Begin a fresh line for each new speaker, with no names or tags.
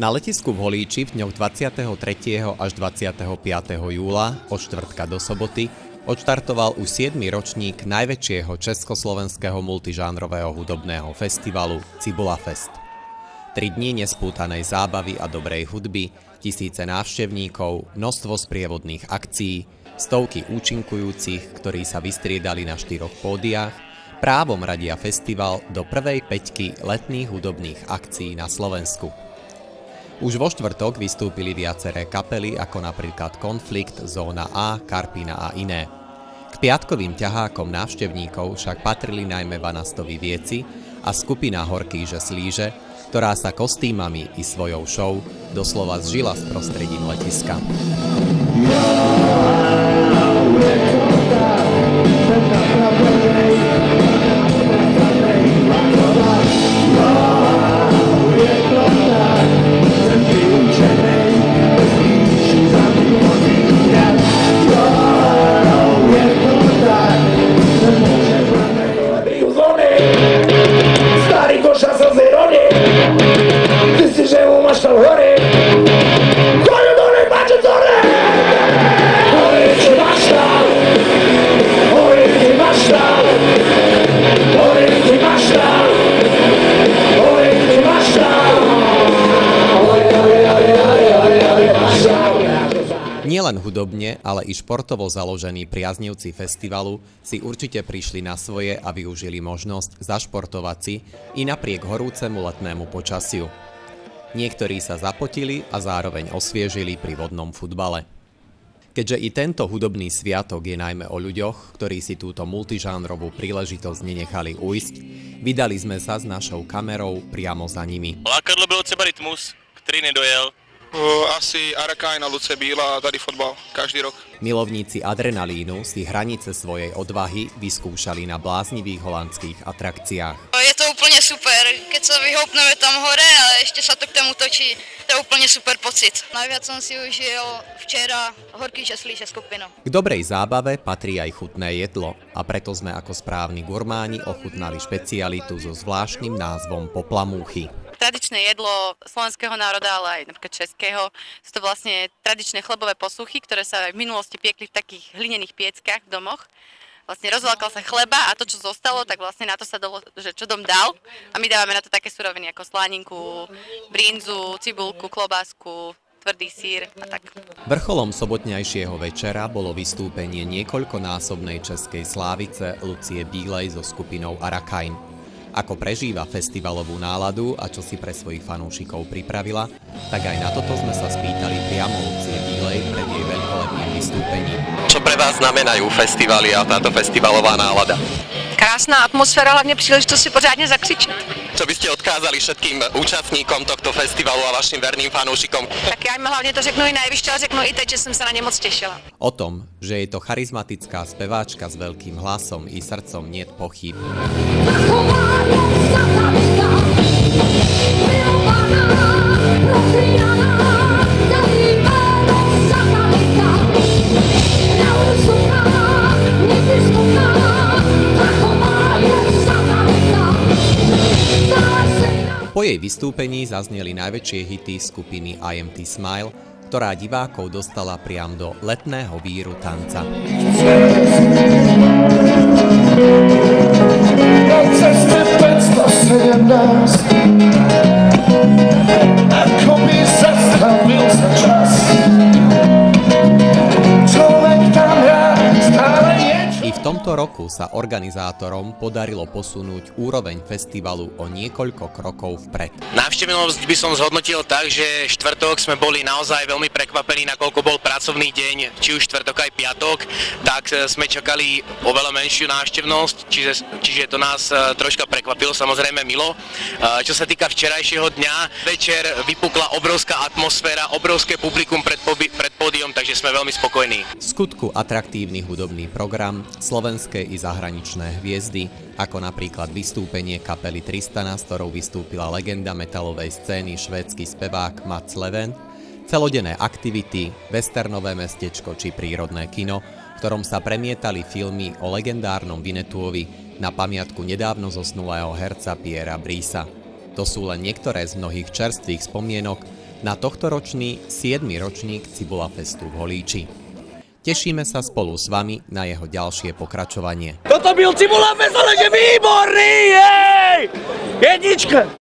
Na letisku v Holíči v dňoch 23. až 25. júla od štvrtka do soboty odštartoval už 7. ročník najväčšieho československého multižánrového hudobného festivalu Cibula Fest. Tri dní nespútanej zábavy a dobrej hudby, tisíce návštevníkov, množstvo sprievodných akcií, stovky účinkujúcich, ktorí sa vystriedali na štyroch pódiách, právom radia festival do prvej peťky letných hudobných akcií na Slovensku. Už vo štvrtok vystúpili viaceré kapely ako napríklad Konflikt, Zóna A, Karpina a iné. K piatkovým ťahákom návštevníkov však patrili najmä Vanastovi Vieci a skupina Horkýže Slíže, ktorá sa kostýmami i svojou show doslova zžila s prostredím letiska. Nielen hudobne, ale i športovo založení priaznivci festivalu si určite prišli na svoje a využili možnosť zašportovať si i napriek horúcemu letnému počasiu. Niektorí sa zapotili a zároveň osviežili pri vodnom futbale. Keďže i tento hudobný sviatok je najmä o ľuďoch, ktorí si túto multižánrovú príležitosť nenechali ujsť, vydali sme sa s našou kamerou priamo za nimi.
Lákadlo bylo třeba rytmus, ktorý nedojel,
asi Arakajna, Luce Bíla a tady fotbal každý rok.
Milovníci adrenalínu si hranice svojej odvahy vyskúšali na bláznivých holandských atrakciách.
Je to úplne super, keď sa vyhoupneme tam hore a ešte sa to k tomu točí, to je úplne super pocit. Najviac som si užil včera Horký žeslíše skupinu.
K dobrej zábave patrí aj chutné jedlo a preto sme ako správni gurmáni ochutnali špecialitu so zvláštnym názvom poplamúchy
tradičné jedlo slovenského národa, ale aj napríklad českého. Sú to vlastne tradičné chlebové posluchy, ktoré sa v minulosti piekli v takých hlinených pieckách v domoch. Vlastne rozvalkal sa chleba a to, čo zostalo, tak vlastne na to sa dalo, že čo dom dal. A my dávame na to také suroviny ako sláninku, brinzu, cibulku, klobásku, tvrdý sír a tak.
Vrcholom sobotnejšieho večera bolo vystúpenie niekoľkonásobnej českej slávice Lucie Bílej so skupinou Arakain. Ako prežíva festivalovú náladu a čo si pre svojich fanúšikov pripravila, tak aj na toto sme sa spýtali priamo Lucie Bílej pred jej veľkolepým vystúpením.
Čo pre vás znamenajú festivaly a táto festivalová nálada?
Krásná atmosféra, hlavne príležitosť si pořádne zakřičet.
Čo by ste odkázali všetkým účastníkom tohto festivalu a vašim verným fanúšikom?
Tak ja im hlavne to řeknu i najvyššie, ale řeknu i teď, že som sa na ne moc tešila.
O tom, že je to charizmatická speváčka s veľkým hlasom i srdcom, nie pochyb. Po jej vystúpení zazneli najväčšie hity skupiny IMT Smile, ktorá divákov dostala priam do letného víru tanca. Tomto roku sa organizátorom podarilo posunúť úroveň festivalu o niekoľko krokov vpred.
Návštevnosť by som zhodnotil tak, že štvrtok sme boli naozaj veľmi prekvapení, nakoľko bol pracovný deň, či už štvrtok aj piatok, tak sme čakali oveľa menšiu návštevnosť, čiže, čiže to nás e, troška prekvapilo, samozrejme milo. Čo sa týka včerajšieho dňa, večer vypukla obrovská atmosféra, obrovské publikum pred, pred pódium, takže sme veľmi spokojní.
Skutku atraktívny hudobný program, slovenské i zahraničné hviezdy, ako napríklad vystúpenie kapely Tristana, s ktorou vystúpila legenda metalovej scény švédsky spevák Mats Leven, celodenné aktivity, westernové mestečko či prírodné kino, v ktorom sa premietali filmy o legendárnom Vinetuovi na pamiatku nedávno zosnulého herca Piera Brisa. To sú len niektoré z mnohých čerstvých spomienok, na tohtoročný 7. ročník Cibula Festu v Holíči. Tešíme sa spolu s vami na jeho ďalšie pokračovanie.
Toto byl Cibula Fest, ale že výborný, jej! Jednička!